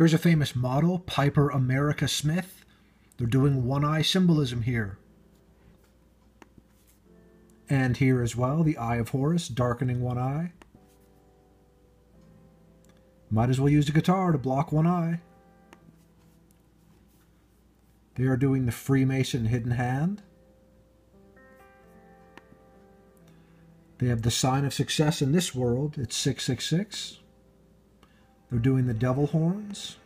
Here's a famous model, Pyper America Smith. They're doing one eye symbolism here. And here as well, the Eye of Horus, darkening one eye. Might as well use a guitar to block one eye. They are doing the Freemason Hidden Hand. They have the sign of success in this world. It's 666. They're doing the devil horns.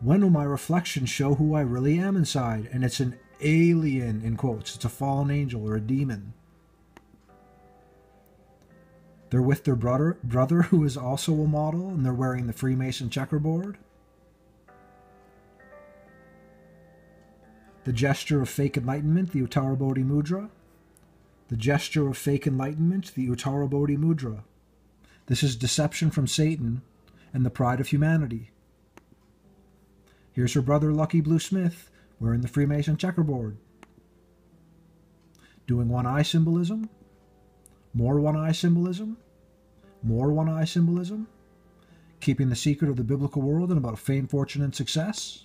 When will my reflection show who I really am inside? And it's an alien, in quotes. It's a fallen angel or a demon. They're with their brother, brother who is also a model, and they're wearing the Freemason checkerboard. The gesture of fake enlightenment, the Uttara Bodhi Mudra. The gesture of fake enlightenment, the Uttara Bodhi Mudra. This is deception from Satan and the pride of humanity. Here's her brother, Lucky Blue Smith, wearing the Freemason checkerboard. Doing one eye symbolism, more one eye symbolism, more one eye symbolism, keeping the secret of the biblical world and about fame, fortune, and success,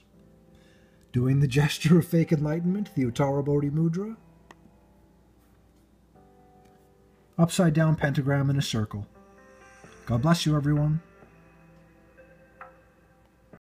doing the gesture of fake enlightenment, the Uttara Bodhi Mudra, upside down pentagram in a circle. God bless you, everyone.